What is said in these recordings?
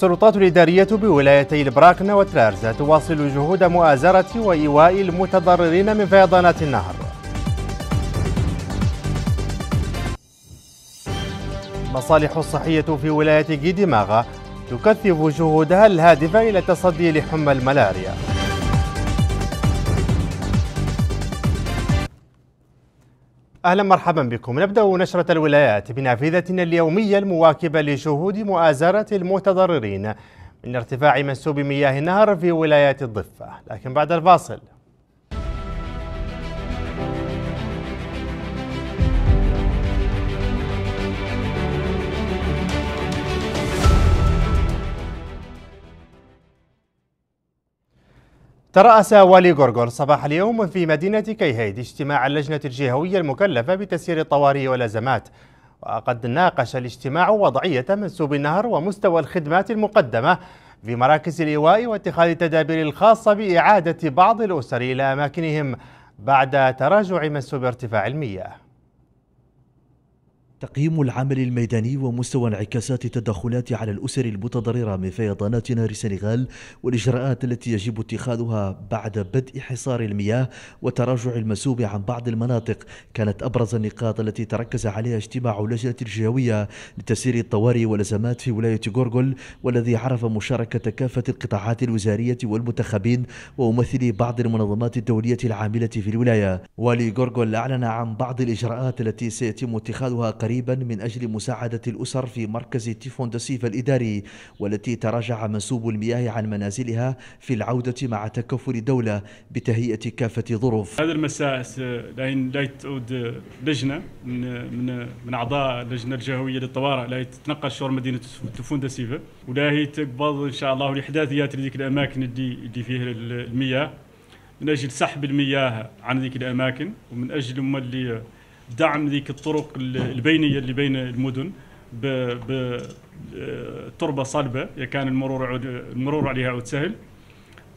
السلطات الإدارية بولايتي البراكنة وترارزة تواصل جهود مؤازرة وإيواء المتضررين من فيضانات النهر. مصالح الصحية في ولاية جيديماغا تكثف جهودها الهادفة إلى التصدي لحمى الملاريا. أهلا مرحبا بكم. نبدأ نشرة الولايات بنافذتنا اليومية المواكبة لشهود مؤازرة المتضررين من ارتفاع منسوب مياه النهر في ولاية الضفة. لكن بعد الفاصل ترأس والي غورغور صباح اليوم في مدينة كيهيد اجتماع اللجنة الجهوية المكلفة بتسيير الطوارئ والأزمات وقد ناقش الاجتماع وضعية منسوب النهر ومستوى الخدمات المقدمة في مراكز الإيواء واتخاذ التدابير الخاصة بإعادة بعض الأسر إلى أماكنهم بعد تراجع منسوب ارتفاع المياه. تقييم العمل الميداني ومستوى انعكاسات التدخلات على الأسر المتضررة من فيضانات نهر السنغال والإجراءات التي يجب اتخاذها بعد بدء حصار المياه وتراجع المسوب عن بعض المناطق. كانت أبرز النقاط التي تركز عليها اجتماع لجنة الجهوية لتسيير الطوارئ والأزمات في ولاية غورغول والذي عرف مشاركة كافة القطاعات الوزارية والمنتخبين وممثلي بعض المنظمات الدولية العاملة في الولاية. والي غورغول أعلن عن بعض الإجراءات التي سيتم اتخاذها قريبا قريبا من أجل مساعدة الأسر في مركز تيفون دسيف الإداري والتي تراجع منسوب المياه عن منازلها في العودة مع تكفل الدولة بتهيئة كافة ظروف. هذا المساء لا تعود لجنة من من من أعضاء اللجنة الجهوية للطوارئ لا تتنقل شور مدينة تيفون دسيفة ولا هي تقبض إن شاء الله الإحداثيات لذيك الأماكن اللي اللي فيها المياه. من أجل سحب المياه عن ذيك الأماكن ومن أجل اللي دعم ذيك الطرق البينية اللي بين المدن بتربه صلبة كان المرور المرور عليها عود سهل.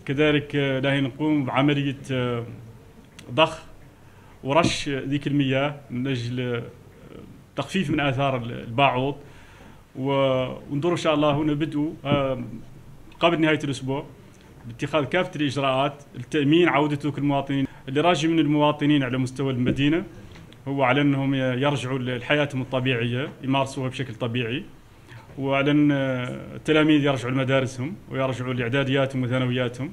كذلك لا نقوم بعملية آه، ضخ ورش ذيك المياه من أجل تخفيف من آثار الباعوض وندور إن شاء الله آه، قبل نهاية الأسبوع باتخاذ كافة الإجراءات لتأمين عودة المواطنين اللي راجي من المواطنين على مستوى المدينة. هو على أنهم يرجعوا لحياتهم الطبيعية يمارسوها بشكل طبيعي وعلى أن التلاميذ يرجعوا لمدارسهم ويرجعوا لإعدادياتهم وثانوياتهم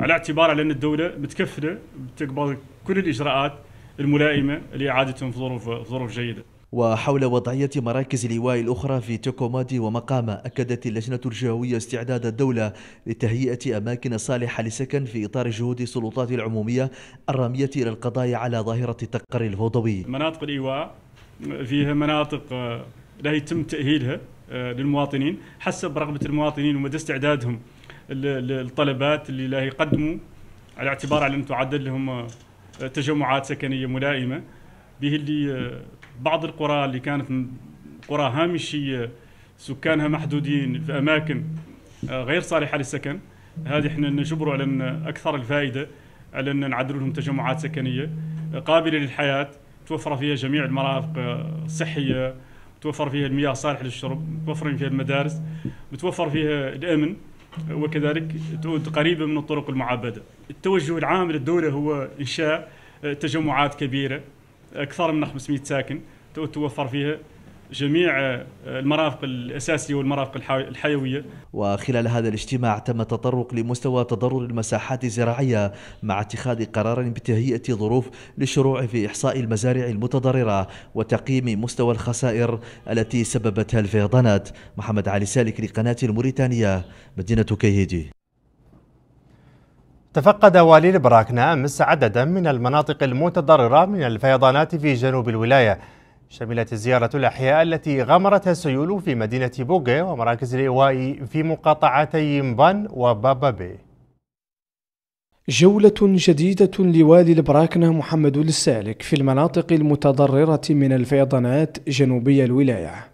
على اعتبار على أن الدولة متكفلة بتقبل كل الإجراءات الملائمة لإعادتهم في ظروف ظروف جيدة. وحول وضعية مراكز الإيواء الأخرى في توكومادي ومقامة أكدت اللجنة الجهوية استعداد الدولة لتهيئة أماكن صالحة لسكن في إطار جهود السلطات العمومية الرامية إلى القضاء على ظاهرة التقر الفوضوي مناطق الإيواء فيها مناطق لا يتم تأهيلها آه، للمواطنين حسب رغبة المواطنين ومدى استعدادهم الطلبات اللي لا يقدموا على اعتبار على أن تعدل لهم آه، تجمعات سكنية ملائمة. به اللي آه، بعض القرى اللي كانت قرى هامشية سكانها محدودين في أماكن آه، غير صالحة للسكن. هذه إحنا نجبروا على أن أكثر الفائدة على أن نعدل لهم تجمعات سكنية آه، قابلة للحياة توفر فيها جميع المرافق الصحية توفر فيها المياه الصالحة للشرب توفر فيها المدارس متوفر فيها الأمن وكذلك تعود قريبة من الطرق المعبدة. التوجه العام للدولة هو إنشاء تجمعات كبيرة. أكثر من 500 ساكن توفر فيها جميع آه، المرافق الأساسية والمرافق الحيوية. وخلال هذا الاجتماع تم التطرق لمستوى تضرر المساحات الزراعية مع اتخاذ قرار بتهيئة ظروف للشروع في إحصاء المزارع المتضررة وتقييم مستوى الخسائر التي سببتها الفيضانات. محمد علي سالك لقناة الموريتانية مدينة كيهيدي تفقد والي البراكنة أمس عددا من المناطق المتضررة من الفيضانات في جنوب الولاية. شملت الزيارة الأحياء التي غمرتها السيول في مدينة بوغي ومراكز الإيواء في مقاطعتي مبان وبابا بي. جولة جديدة لوالي البراكنة محمد السالك في المناطق المتضررة من الفيضانات جنوبي الولاية.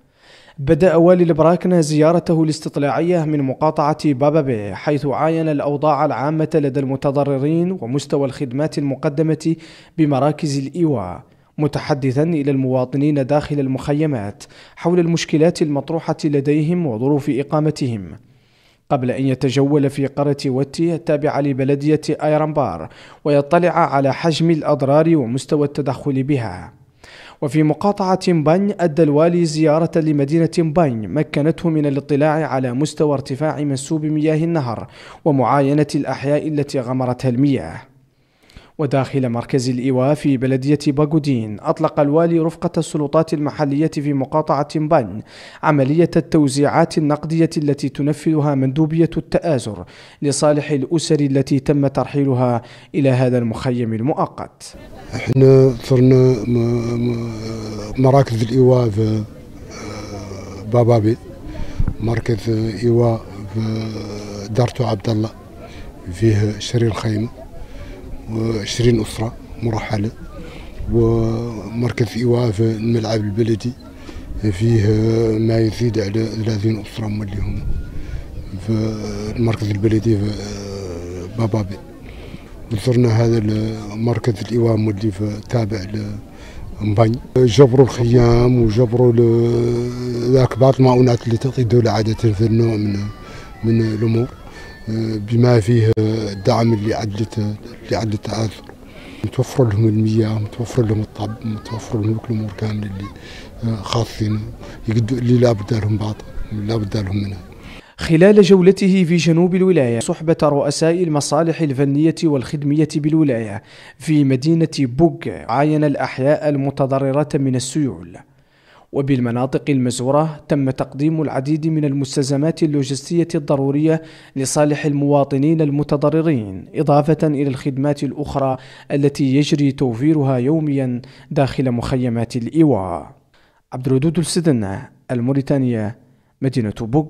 بدأ والي البراكنة زيارته الاستطلاعية من مقاطعة بابا بي حيث عاين الأوضاع العامة لدى المتضررين ومستوى الخدمات المقدمة بمراكز الإيواء متحدثا إلى المواطنين داخل المخيمات حول المشكلات المطروحة لديهم وظروف إقامتهم. قبل أن يتجول في قرية وتي التابعة لبلدية أيرنبار ويطلع على حجم الأضرار ومستوى التدخل بها. وفي مقاطعة باني أدى الوالي زيارة لمدينة باني مكنته من الاطلاع على مستوى ارتفاع منسوب مياه النهر ومعاينة الأحياء التي غمرتها المياه. وداخل مركز الإيواء في بلدية باغودين أطلق الوالي رفقة السلطات المحلية في مقاطعة بان عملية التوزيعات النقدية التي تنفذها مندوبية التآزر لصالح الأسر التي تم ترحيلها إلى هذا المخيم المؤقت. إحنا صرنا مراكز الإيواء في بابابي مركز إيواء في دارتو عبد الله فيه شرير خيمه وعشرين أسرة مرحلة ومركز إيواء في الملعب البلدي. فيه ما يزيد على 30 أسرة موليهم في المركز البلدي في بابابي. وصرنا هذا المركز الإيواء مولي تابع لمباني جبروا الخيام وجبروا ذاك بعض المعونات اللي تعطي الدولة عادة في النوع من من الأمور. بما فيه الدعم اللي اللي عدت التعاثر متوفر لهم المياه متوفر لهم الطب متوفر لهم كل الأمور كاملة اللي خاصين. اللي لابد لهم بعض لابد لهم منها. خلال جولته في جنوب الولاية صحبة رؤساء المصالح الفنية والخدمية بالولاية في مدينة بوغ عاين الأحياء المتضررة من السيول. وبالمناطق المزورة تم تقديم العديد من المستلزمات اللوجستية الضرورية لصالح المواطنين المتضررين إضافة إلى الخدمات الأخرى التي يجري توفيرها يوميا داخل مخيمات الإيواء. عبد الودود السدنة الموريتانية مدينة بوغ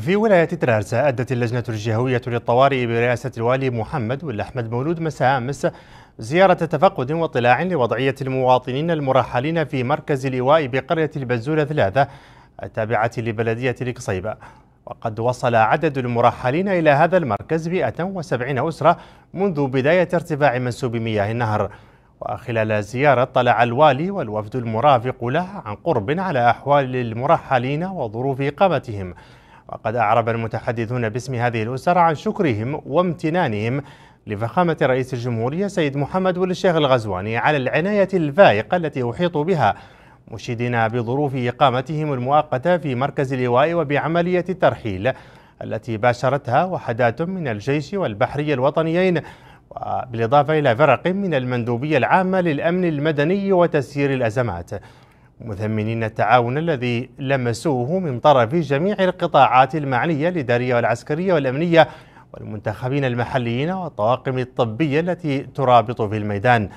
في ولاية ترارزة أدت اللجنة الجهوية للطوارئ برئاسة الوالي محمد والأحمد مولود مساء أمس زيارة تفقد واطلاع لوضعية المواطنين المرحلين في مركز الإيواء بقرية البزولة ثلاثة التابعة لبلدية القصيبة. وقد وصل عدد المرحلين إلى هذا المركز 170 أسرة منذ بداية ارتفاع منسوب مياه النهر. وخلال الزيارة طلع الوالي والوفد المرافق له عن قرب على أحوال المرحلين وظروف إقامتهم. وقد أعرب المتحدثون باسم هذه الأسر عن شكرهم وامتنانهم لفخامة رئيس الجمهورية سيد محمد ولي الشيخ الغزواني على العناية الفائقة التي أحيطوا بها. مشيدين بظروف إقامتهم المؤقتة في مركز اللواء وبعملية الترحيل التي باشرتها وحدات من الجيش والبحرية الوطنيين بالإضافة إلى فرق من المندوبية العامة للأمن المدني وتسيير الأزمات. مثمنين التعاون الذي لمسوه من طرف جميع القطاعات المعنية الإدارية والعسكرية والأمنية والمنتخبين المحليين والطواقم الطبية التي ترابط في الميدان.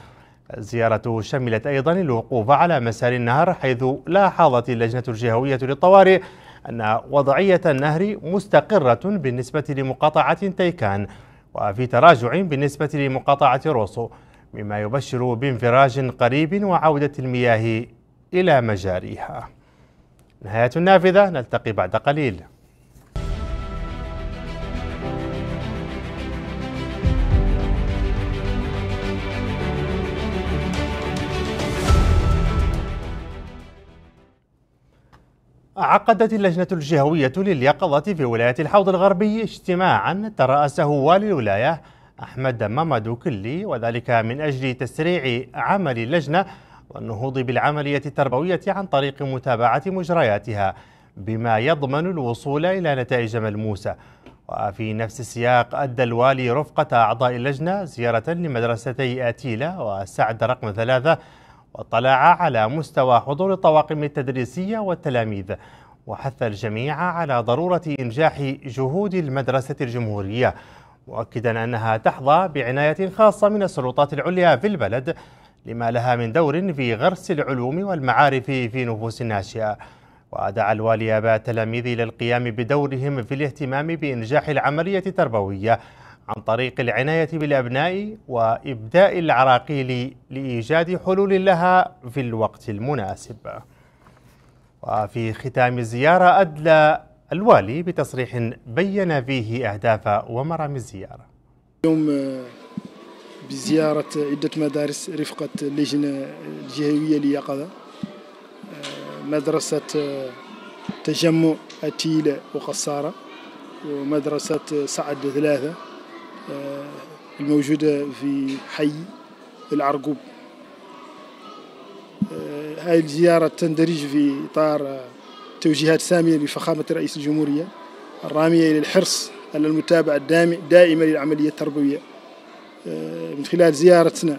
الزيارة شملت أيضا الوقوف على مسار النهر حيث لاحظت اللجنة الجهوية للطوارئ أن وضعية النهر مستقرة بالنسبة لمقاطعة تيكان وفي تراجع بالنسبة لمقاطعة روسو مما يبشر بانفراج قريب وعودة المياه إلى مجاريها. نهاية النافذة نلتقي بعد قليل. عقدت اللجنة الجهوية لليقظة في ولاية الحوض الغربي اجتماعا ترأسه والي الولاية أحمد مامادو كلي وذلك من أجل تسريع عمل اللجنة والنهوض بالعملية التربوية عن طريق متابعة مجرياتها بما يضمن الوصول إلى نتائج ملموسة. وفي نفس السياق أدى الوالي رفقة أعضاء اللجنة زيارة لمدرستي آتيلا وسعد رقم ثلاثة واطلع على مستوى حضور الطواقم التدريسية والتلاميذ وحث الجميع على ضرورة إنجاح جهود المدرسة الجمهورية مؤكدا أنها تحظى بعناية خاصة من السلطات العليا في البلد لما لها من دور في غرس العلوم والمعارف في نفوس الناشئة. ودعا الوالي أباء التلاميذ إلى القيام بدورهم في الاهتمام بإنجاح العملية التربوية عن طريق العناية بالأبناء وإبداء العراقيل لإيجاد حلول لها في الوقت المناسب. وفي ختام الزيارة أدلى الوالي بتصريح بين فيه أهداف ومرام الزيارة. اليوم بزيارة عدة مدارس رفقة اللجنة الجهوية ليقظة مدرسة تجمع أتيلة وقصارة ومدرسة سعد ثلاثة. الموجودة في حي العرقوب هذه الزيارة تندرج في إطار توجيهات سامية لفخامة رئيس الجمهورية الرامية إلى الحرص على المتابعة الدائمة للعملية التربوية. من خلال زيارتنا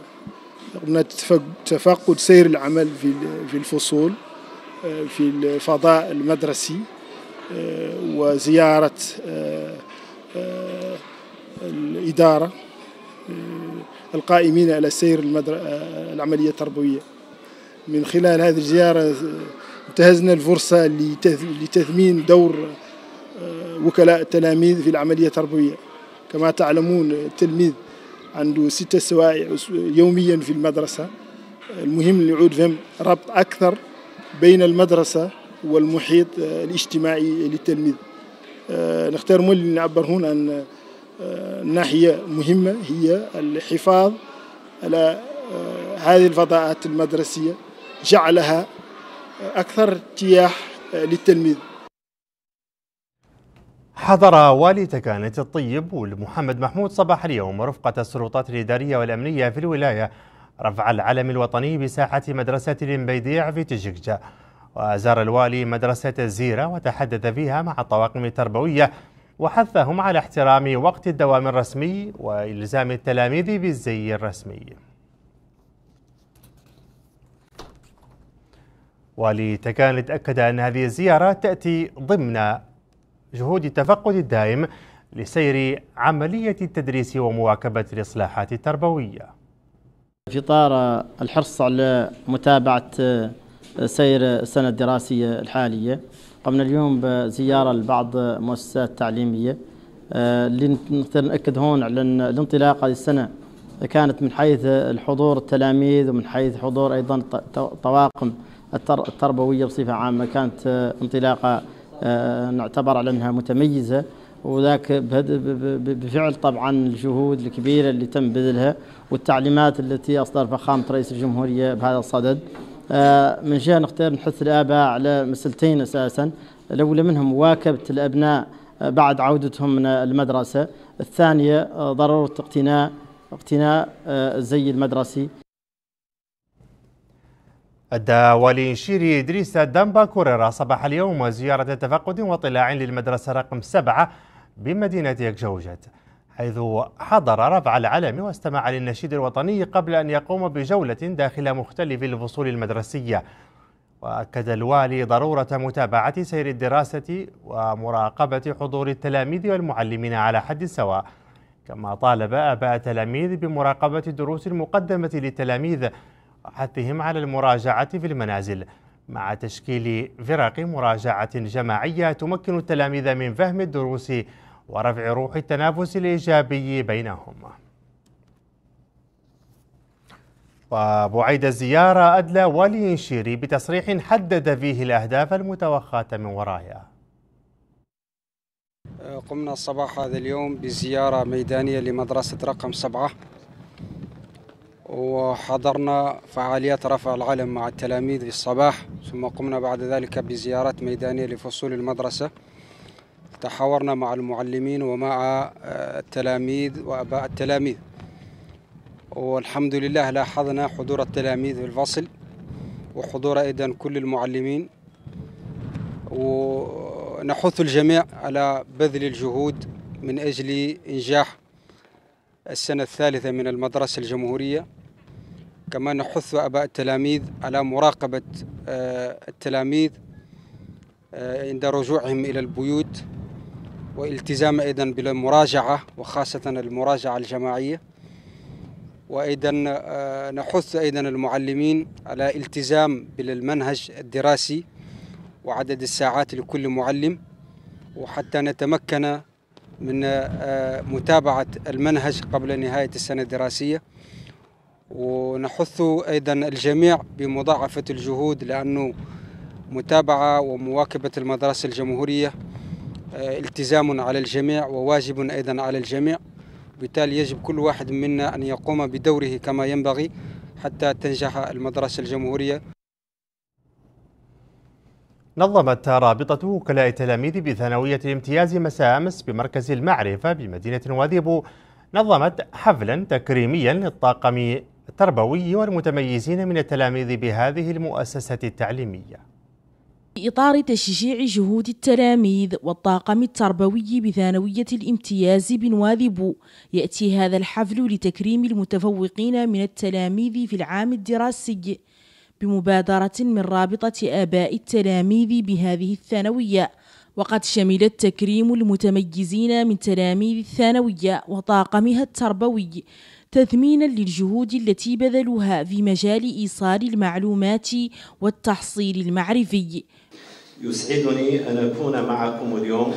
قمنا تفقد سير العمل في في الفصول في الفضاء المدرسي وزيارة الإدارة القائمين على سير العملية التربوية. من خلال هذه الزيارة انتهزنا الفرصة لتثمين دور وكلاء التلاميذ في العملية التربوية. كما تعلمون التلميذ عنده ستة سواعي يوميا في المدرسة. المهم يعود فهم ربط أكثر بين المدرسة والمحيط الاجتماعي للتلميذ. نختار مول نعبر هنا عن ناحية مهمة هي الحفاظ على هذه الفضاءات المدرسية جعلها أكثر ارتياح للتلميذ. حضر والي تكانة الطيب محمد محمود صباح اليوم رفقة السلطات الإدارية والأمنية في الولاية رفع العلم الوطني بساحة مدرسة المبيديع في تجكجة وزار الوالي مدرسة الزيرة وتحدث فيها مع الطواقم التربوية وحثهم على احترام وقت الدوام الرسمي وإلزام التلاميذ بالزي الرسمي. ولتكانت أكد أن هذه الزيارة تأتي ضمن جهود التفقد الدائم لسير عملية التدريس ومواكبة الإصلاحات التربوية. في إطار الحرص على متابعة سير السنة الدراسية الحالية. قمنا اليوم بزيارة لبعض مؤسسات تعليمية. اللي نقدر نأكد هون على الانطلاقة هذه السنة كانت من حيث الحضور التلاميذ ومن حيث حضور أيضا طواقم التربوية بصفة عامة. كانت انطلاقة نعتبر على أنها متميزة. وذاك بفعل طبعا الجهود الكبيرة اللي تم بذلها والتعليمات التي أصدر فخامة رئيس الجمهورية بهذا الصدد. من جهة نختار نحث الآباء على مسألتين أساسا. الأولى منهم مواكبة الأبناء بعد عودتهم من المدرسة. الثانية ضرورة اقتناء اقتناء الزي المدرسي. أدى ولي شيري إدريس دامبا كوريرا صباح اليوم زيارة تفقد واطلاع للمدرسة رقم سبعة بمدينة يكجوجت. حيث حضر رفع العلم واستمع للنشيد الوطني قبل أن يقوم بجولة داخل مختلف الفصول المدرسية. وأكد الوالي ضرورة متابعة سير الدراسة ومراقبة حضور التلاميذ والمعلمين على حد سواء كما طالب آباء التلاميذ بمراقبة الدروس المقدمة للتلاميذ وحثهم على المراجعة في المنازل. مع تشكيل فرق مراجعة جماعية تمكن التلاميذ من فهم الدروس ورفع روح التنافس الإيجابي بينهم. وبعيد الزيارة أدلى ولي شيري بتصريح حدد فيه الأهداف المتوخاة من ورايا. قمنا الصباح هذا اليوم بزيارة ميدانية لمدرسة رقم سبعة. وحضرنا فعاليات رفع العلم مع التلاميذ في الصباح ثم قمنا بعد ذلك بزيارات ميدانية لفصول المدرسة. تحاورنا مع المعلمين ومع التلاميذ وأباء التلاميذ. والحمد لله لاحظنا حضور التلاميذ في الفصل وحضور أيضا كل المعلمين. ونحث الجميع على بذل الجهود من أجل إنجاح السنة الثالثة من المدرسة الجمهورية. كما نحث أباء التلاميذ على مراقبة التلاميذ عند رجوعهم إلى البيوت. والتزام أيضا بالمراجعة وخاصة المراجعة الجماعية. وأيضا نحث أيضا المعلمين على التزام بالمنهج الدراسي وعدد الساعات لكل معلم. وحتى نتمكن من متابعة المنهج قبل نهاية السنة الدراسية. ونحث أيضا الجميع بمضاعفة الجهود لأنه متابعة ومواكبة المدرسة الجمهورية التزام على الجميع وواجب أيضا على الجميع. بالتالي يجب كل واحد منا أن يقوم بدوره كما ينبغي حتى تنجح المدرسة الجمهورية. نظمت رابطة وكلاء التلاميذ بثانوية الامتياز مساء أمس بمركز المعرفة بمدينة نواذيبو نظمت حفلا تكريميا للطاقم التربوي والمتميزين من التلاميذ بهذه المؤسسة التعليمية. في إطار تشجيع جهود التلاميذ والطاقم التربوي بثانوية الامتياز بنواذب يأتي هذا الحفل لتكريم المتفوقين من التلاميذ في العام الدراسي بمبادرة من رابطة آباء التلاميذ بهذه الثانوية. وقد شمل التكريم المتميزين من تلاميذ الثانوية وطاقمها التربوي تثمينا للجهود التي بذلوها في مجال إيصال المعلومات والتحصيل المعرفي. يسعدني أن أكون معكم اليوم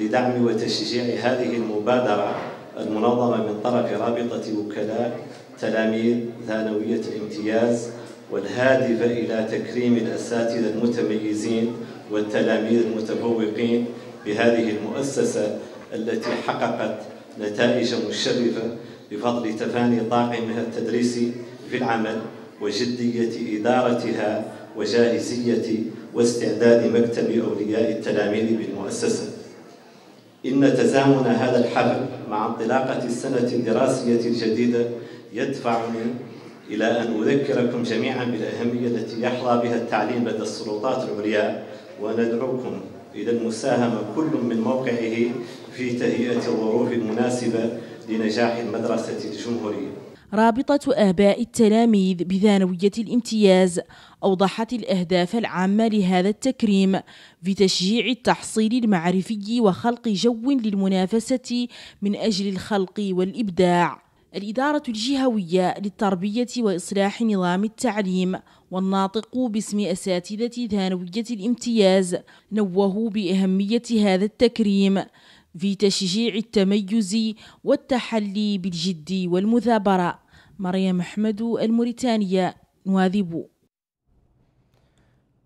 لدعم وتشجيع هذه المبادرة المنظمة من طرف رابطة وكلاء تلاميذ ثانوية الامتياز والهادفة إلى تكريم الأساتذة المتميزين والتلاميذ المتفوقين بهذه المؤسسة التي حققت نتائج مشرفة بفضل تفاني طاقمها التدريسي في العمل وجدية إدارتها وجاهزية واستعداد مكتب أولياء التلاميذ بالمؤسسة. إن تزامن هذا الحفل مع انطلاقة السنة الدراسية الجديدة يدفعني إلى أن أذكركم جميعا بالأهمية التي يحظى بها التعليم لدى السلطات العليا وندعوكم إلى المساهمة كل من موقعه في تهيئة الظروف المناسبة لنجاح المدرسة الجمهورية. رابطة آباء التلاميذ بثانوية الامتياز أوضحت الأهداف العامة لهذا التكريم في تشجيع التحصيل المعرفي وخلق جو للمنافسة من أجل الخلق والإبداع. الإدارة الجهوية للتربية وإصلاح نظام التعليم والناطق باسم أساتذة ثانوية الامتياز نوهوا بأهمية هذا التكريم في تشجيع التميز والتحلي بالجد والمثابرة مريم أحمد الموريتانية نواذب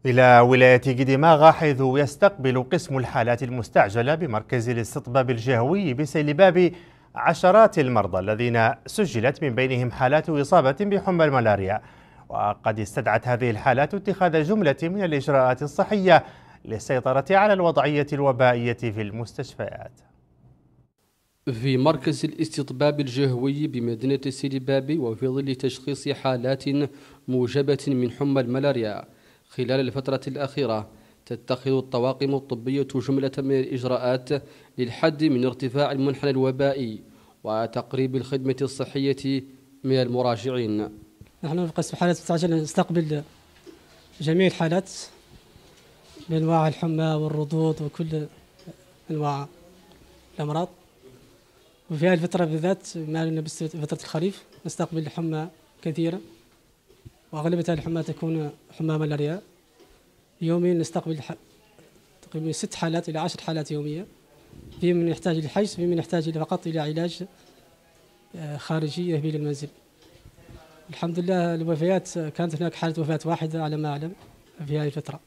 إلى ولاية قديماغا حيث يستقبل قسم الحالات المستعجلة بمركز الاستطباب الجهوي بسيلباب عشرات المرضى الذين سجلت من بينهم حالات إصابة بحمى الملاريا. وقد استدعت هذه الحالات اتخاذ جملة من الإجراءات الصحية للسيطرة على الوضعية الوبائية في المستشفيات. في مركز الاستطباب الجهوي بمدينة سيدي بابي وفي ظل تشخيص حالات موجبة من حمى الملاريا خلال الفترة الأخيرة تتخذ الطواقم الطبية جملة من الإجراءات للحد من ارتفاع المنحنى الوبائي وتقريب الخدمة الصحية من المراجعين. نحن في قسم حالات مستعجلة نستقبل جميع الحالات. بأنواع الحمى والرضوض وكل أنواع الأمراض. وفي هذه الفترة بالذات ما فترة الخريف نستقبل حمى كثيرة وأغلبية الحمى تكون حمى ملاريا. يوميا نستقبل تقريبا ست حالات إلى عشر حالات يوميا في من يحتاج للحجز في من يحتاج فقط إلى علاج آه، خارجي يهبي للمنزل الحمد لله الوفيات كانت هناك حالة وفاة واحدة على ما أعلم في هذه الفترة.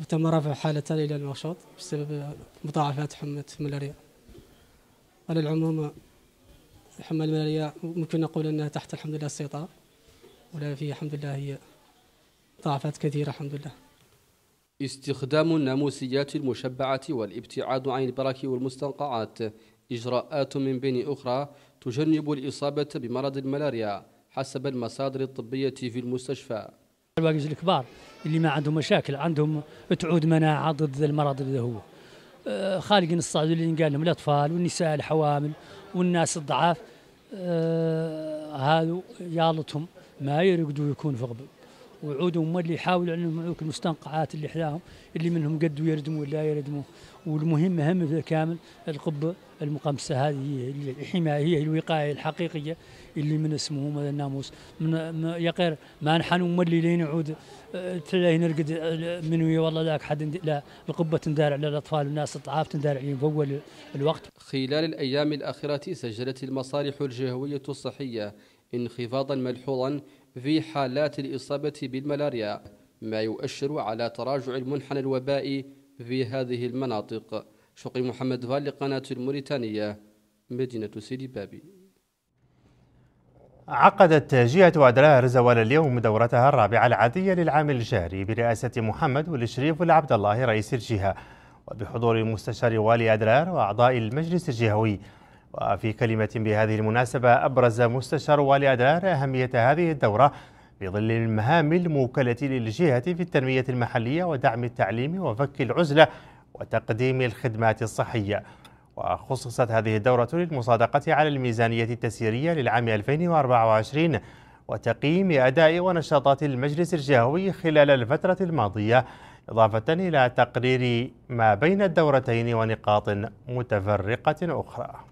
وتم رفع حالتان إلى المغشوط بسبب مضاعفات حمى الملاريا على العموم حمى الملاريا ممكن نقول أنها تحت الحمد لله السيطرة ولا في الحمد لله هي ضعفات كثيرة الحمد لله. استخدام الناموسيات المشبعة والابتعاد عن البرك والمستنقعات إجراءات من بين أخرى تجنب الإصابة بمرض الملاريا حسب المصادر الطبية في المستشفى. الواجز الكبار اللي ما عندهم مشاكل عندهم تعود مناعة ضد المرض اللي هو. آه، خالقين الصعد اللي قال لهم الأطفال والنساء الحوامل والناس الضعاف آه، هذو يالتهم ما يرقدوا يكون في غبل وعودهم هم اللي يحاولوا انهم المستنقعات اللي حلاهم اللي منهم قدوا يردموا ولا يردموا. والمهم اهم في الكامل القبه المقمصه هذه الحماية هي الوقاية الحقيقية اللي من اسمه هذا الناموس من يقير ما نحن مولي لين يعود آه، تلاقي نرقد آه، منوي والله ذاك حد لا القبة تندار على الاطفال والناس الضعاف تندار عليهم في أول الوقت. خلال الأيام الأخيرة سجلت المصالح الجهوية الصحية انخفاضا ملحوظا في حالات الإصابة بالملاريا ما يؤشر على تراجع المنحنى الوبائي في هذه المناطق. شقي محمد فال لقناة الموريتانية مدينة سيدي بابي. عقدت جهة أدرار زوال اليوم دورتها الرابعة العادية للعام الجاري برئاسة محمد والشريف والعبد الله رئيس الجهة وبحضور مستشار والي أدرار وأعضاء المجلس الجهوي. وفي كلمة بهذه المناسبة أبرز مستشار والي أدرار أهمية هذه الدورة في ظل المهام الموكلة للجهة في التنمية المحلية ودعم التعليم وفك العزلة وتقديم الخدمات الصحية. وخصصت هذه الدورة للمصادقة على الميزانية التسييرية للعام 2024 وتقييم أداء ونشاطات المجلس الجهوي خلال الفترة الماضية إضافة إلى تقرير ما بين الدورتين ونقاط متفرقة أخرى.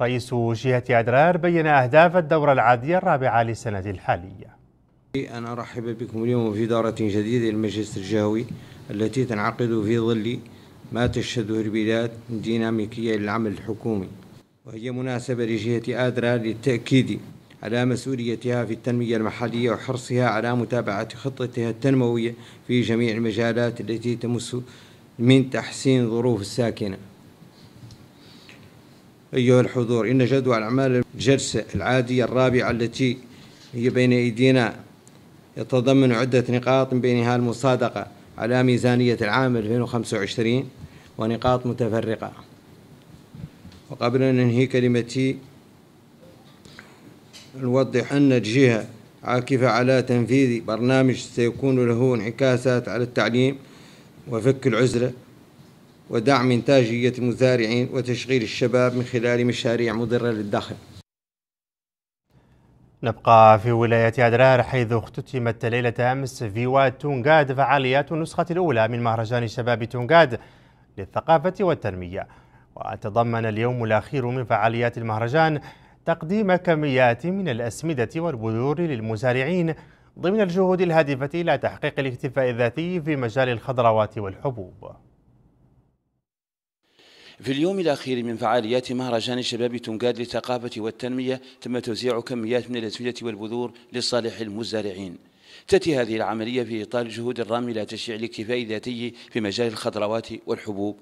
رئيس جهة أدرار بين أهداف الدورة العادية الرابعة للسنة الحالية. أنا أرحب بكم اليوم في دورة جديدة للمجلس الجهوي التي تنعقد في ظل ما تشهده البلاد من ديناميكية للعمل الحكومي وهي مناسبة لجهة أدرار للتأكيد على مسؤوليتها في التنمية المحلية وحرصها على متابعة خطتها التنموية في جميع المجالات التي تمس من تحسين ظروف الساكنة. أيها الحضور إن جدول أعمال الجلسة العادية الرابعة التي هي بين أيدينا يتضمن عدة نقاط بينها المصادقة على ميزانية العام 2025 ونقاط متفرقة. وقبل أن ننهي كلمتي نوضح أن الجهة عاكفة على تنفيذ برنامج سيكون له انعكاسات على التعليم وفك العزلة ودعم إنتاجية المزارعين وتشغيل الشباب من خلال مشاريع مضرة للدخل نبقى في ولاية أدرار حيث اختتمت ليلة أمس في واد تونغاد فعاليات النسخة الأولى من مهرجان شباب تونغاد للثقافة والتنمية. وتضمن اليوم الأخير من فعاليات المهرجان تقديم كميات من الأسمدة والبذور للمزارعين ضمن الجهود الهادفة إلى تحقيق الاكتفاء الذاتي في مجال الخضروات والحبوب. في اليوم الأخير من فعاليات مهرجان شباب تنقاد للثقافة والتنمية تم توزيع كميات من الأسمدة والبذور لصالح المزارعين. تأتي هذه العملية في إطار الجهود الرامية لتشجيع الاكتفاء الذاتي في مجال الخضروات والحبوب.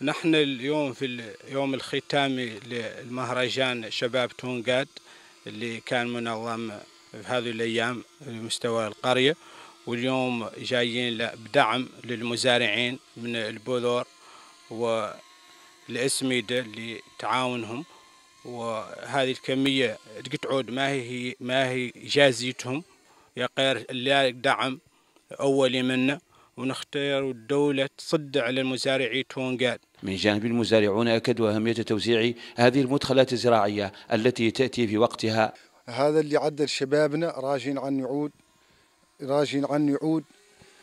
نحن اليوم في اليوم الختامي للمهرجان شباب تونغاد اللي كان منظم في هذه الأيام في مستوى القرية واليوم جايين بدعم للمزارعين من البذور و الأسمدة لتعاونهم وهذه الكمية تعود ما هي ما هي جازيتهم. يا غير اللي دعم أولي منا ونختار الدولة تصد على المزارعي تونغاد من جانب المزارعون أكدوا أهمية توزيع هذه المدخلات الزراعية التي تأتي في وقتها. هذا اللي عدل شبابنا راجين عن يعود راجين عن يعود.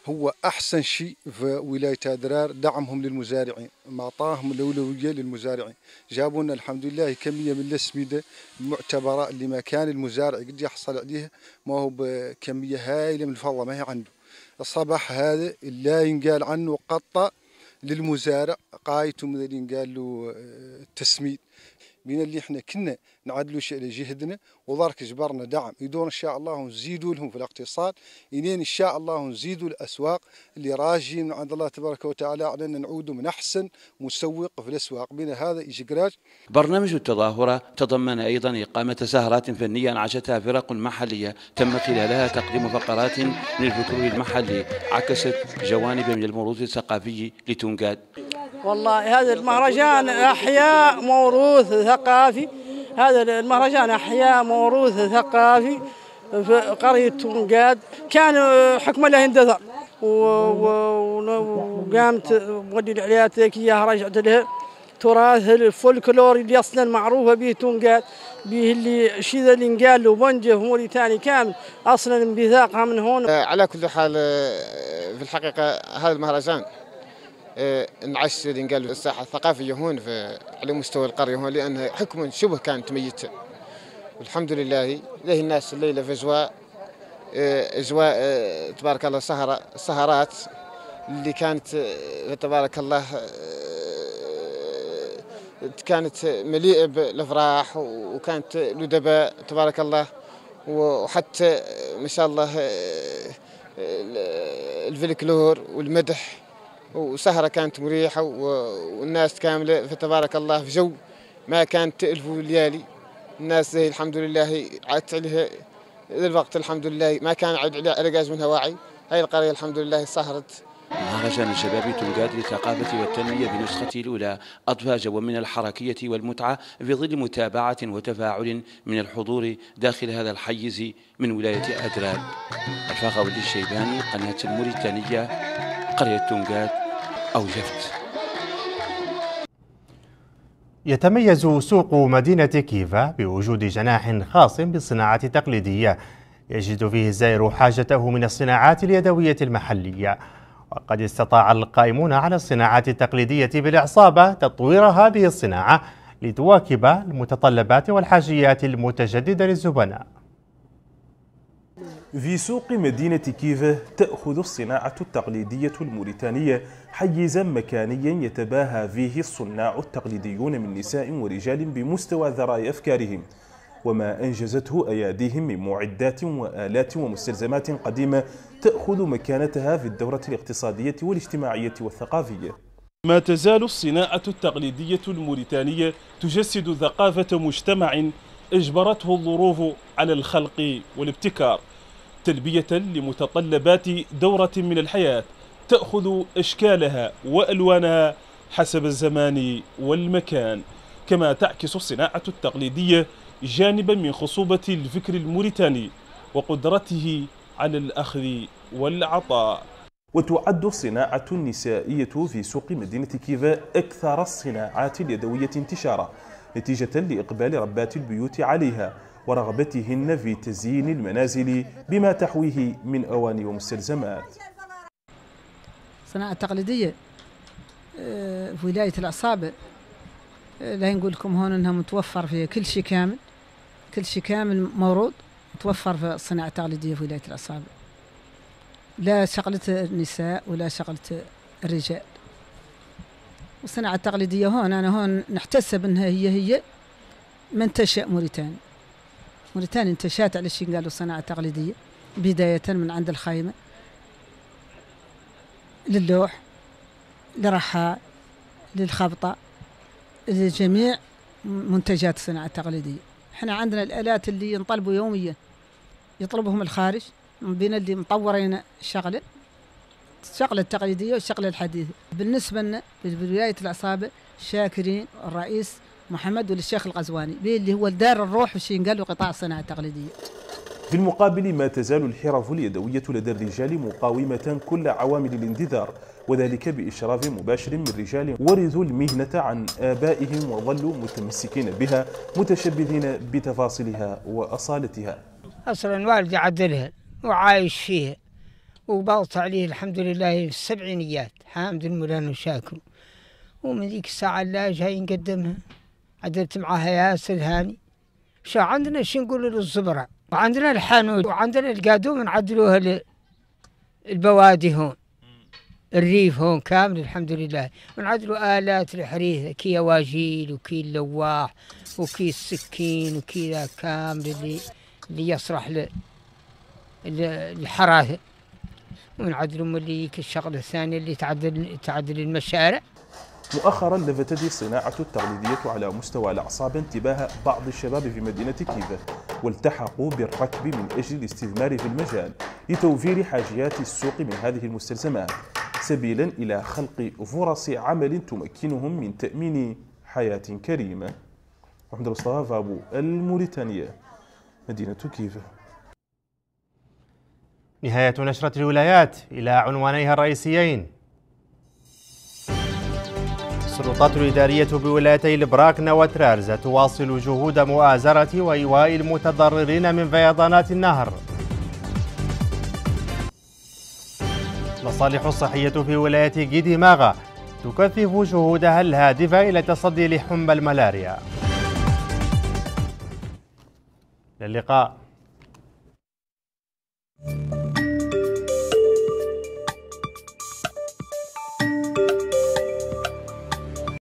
هو أحسن شيء في ولاية أدرار دعمهم للمزارعين معطاهم الأولوية للمزارعين. جابوا لنا الحمد لله كمية من الأسمدة المعتبرة اللي ما كان المزارع قد يحصل عليها ما هو بكمية هائلة من الفضة ما هي عنده. الصباح هذا لا ينقال عنه قطة للمزارع قايته من اللي ينقال له التسميد بين اللي إحنا كنا نعدلوا شيء لجهدنا وضرك جبرنا دعم. يدور إن شاء الله نزيدوا لهم في الاقتصاد. الين إن شاء الله نزيدوا الأسواق اللي راجين من عند الله تبارك وتعالى على ان نعودوا من أحسن مسوق في الأسواق. بين هذا يجي برنامج التظاهرة تضمن أيضا إقامة سهرات فنية أنعشتها فرق محلية تم خلالها تقديم فقرات من الفكر المحلي عكست جوانب من الموروث الثقافي لتونغاد. والله هذا المهرجان أحياء موروث ثقافي. هذا المهرجان أحياء موروث ثقافي في قرية تونقاد. كان حكم له اندثر وقامت مودي العليات ذيك إياها رجعت له. تراث الفولكلور اللي أصلا معروفة به تونقاد. به اللي الشيء ذا اللي انقال له بنجه موريتاني كامل. أصلا بثاقها من هون. على كل حال في الحقيقة هذا المهرجان انعش قال الساحة الثقافية هون في على مستوى القرية هون لأن حكم شبه كانت ميته والحمد لله له الناس الليلة في أجواء أجواء تبارك الله سهرة سهرات اللي كانت تبارك الله كانت مليئة بالأفراح وكانت الادباء تبارك الله. وحتى ما شاء الله الفلكلور والمدح. وسهرة كانت مريحة والناس كاملة فتبارك الله في جو ما كانت تألفوا ليالي الناس هي الحمد لله عادت عليها. الوقت الحمد لله ما كان عليها منها واعي. هاي القرية الحمد لله سهرت. مهرجان الشباب تنقاد للثقافة والتنمية بنسخته الأولى. أضفى جوا من الحركية والمتعة في ظل متابعة وتفاعل من الحضور داخل هذا الحيز من ولاية أدراد الفاقة الشيباني قناة الموريتانية قرية تنقاد. أو جفت يتميز سوق مدينة كيفا بوجود جناح خاص بالصناعة التقليدية. يجد فيه الزائر حاجته من الصناعات اليدوية المحلية. وقد استطاع القائمون على الصناعات التقليدية بالإعصابة تطوير هذه الصناعة لتواكب المتطلبات والحاجيات المتجددة للزبناء. في سوق مدينة كيفا تأخذ الصناعة التقليدية الموريتانية حيزا مكانيا يتباهى فيه الصناع التقليديون من نساء ورجال بمستوى ذراء أفكارهم وما أنجزته أياديهم من معدات وآلات ومستلزمات قديمة تأخذ مكانتها في الدورة الاقتصادية والاجتماعية والثقافية. ما تزال الصناعة التقليدية الموريتانية تجسد ثقافة مجتمع أجبرته الظروف على الخلق والابتكار. تلبية لمتطلبات دورة من الحياة تأخذ أشكالها وألوانها حسب الزمان والمكان كما تعكس الصناعة التقليدية جانبا من خصوبة الفكر الموريتاني وقدرته على الأخذ والعطاء. وتعد الصناعة النسائية في سوق مدينة كيفا أكثر الصناعات اليدوية انتشارا نتيجة لإقبال ربات البيوت عليها. ورغبتهن في تزيين المنازل بما تحويه من أواني ومستلزمات. صناعة تقليدية آه، في ولاية العصابة آه، لا نقول لكم هون إنها متوفر في كل شيء كامل كل شيء كامل موروض متوفر في الصناعة التقليدية في ولاية العصابة لا شغلة النساء ولا شغلة الرجال. والصناعة التقليدية هون أنا هون نحتسب أنها هي هي منتشأ موريتاني موريتانيا انتشأت على شيء قالوا الصناعة التقليدية بداية من عند الخيمة للوح للرحال للخبطة لجميع منتجات الصناعة التقليدية إحنا عندنا الآلات اللي ينطلبوا يوميا يطلبهم الخارج بين اللي مطورين الشغلة الشغلة التقليدية والشغلة الحديثة. بالنسبة لنا بولاية العصابة شاكرين الرئيس محمد وللشيخ الغزواني اللي هو دار الروح في ينقال قطاع الصناعة التقليدية. في المقابل ما تزال الحرف اليدوية لدى الرجال مقاومة كل عوامل الانذار وذلك بإشراف مباشر من رجال ورثوا المهنة عن آبائهم وظلوا متمسكين بها متشبثين بتفاصيلها وأصالتها. أصلا والدي عدلها وعايش فيها وباوط عليه الحمد لله في السبعينيات حامد المولان وشاكر. ومن ذيك الساعة لا جاي نقدمها. عدلت معاها ياسر هاني. شو عندنا شو نقول للزبرة؟ وعندنا الحانوت وعندنا القادوم نعدلوها البوادي هون. الريف هون كامل الحمد لله. ونعدلوا آلات الحريثة كي واجيل وكي اللواح وكي السكين وكي ذا كامل اللي اللي يصرح الحراثة ونعدلوا ملي الشغلة الثانية اللي تعدل تعدل المشارع. مؤخرا لفتت الصناعة التقليدية على مستوى الأعصاب انتباه بعض الشباب في مدينة كيفا والتحقوا بالركب من أجل الاستثمار في المجال لتوفير حاجيات السوق من هذه المستلزمات سبيلا إلى خلق فرص عمل تمكنهم من تأمين حياة كريمة. محمد مصطفى أبو الموريتانية مدينة كيفا نهاية نشرة الولايات إلى عنوانيها الرئيسيين. السلطات الإدارية بولايتي البراكنة وترارزة تواصل جهود مؤازرة وإيواء المتضررين من فيضانات النهر. المصالح الصحية في ولاية جيدي ماغا تكثف جهودها الهادفة إلى التصدي لحمى الملاريا. للقاء.